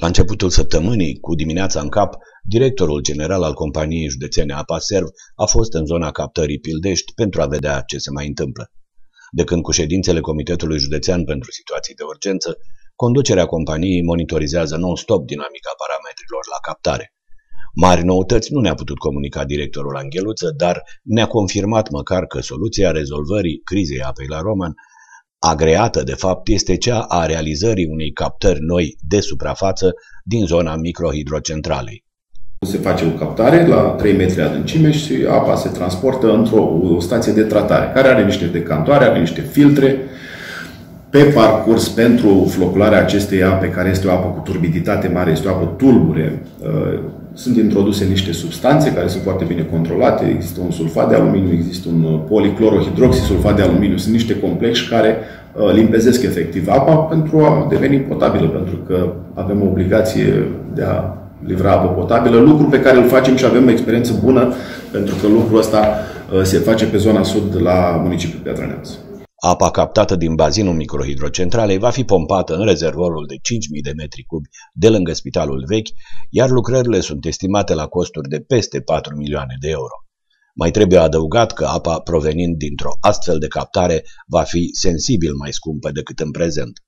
La începutul săptămânii, cu dimineața în cap, directorul general al companiei județene Apaserv a fost în zona captării Pildești pentru a vedea ce se mai întâmplă. De când cu ședințele Comitetului Județean pentru Situații de Urgență, conducerea companiei monitorizează non-stop dinamica parametrilor la captare. Mari noutăți nu ne-a putut comunica directorul Angheluță, dar ne-a confirmat măcar că soluția rezolvării crizei apei la Roman agreată de fapt este cea a realizării unei captări noi de suprafață din zona microhidrocentralei. Se face o captare la 3 metri adâncime și apa se transportă într-o o stație de tratare, care are niște decantoare, are niște filtre. Pe parcurs, pentru flocularea acestei ape, care este o apă cu turbiditate mare, este o apă tulbure, uh, sunt introduse niște substanțe care sunt foarte bine controlate. Există un sulfat de aluminiu, există un uh, policlorohidroxisulfat de aluminiu. Sunt niște complexi care uh, limpezesc efectiv apa pentru a deveni potabilă, pentru că avem obligație de a livra apă potabilă, lucru pe care îl facem și avem experiență bună, pentru că lucrul ăsta uh, se face pe zona sud la municipiul Piatra Neamț. Apa captată din bazinul microhidrocentralei va fi pompată în rezervorul de 5.000 de metri cubi de lângă spitalul vechi, iar lucrările sunt estimate la costuri de peste 4 milioane de euro. Mai trebuie adăugat că apa provenind dintr-o astfel de captare va fi sensibil mai scumpă decât în prezent.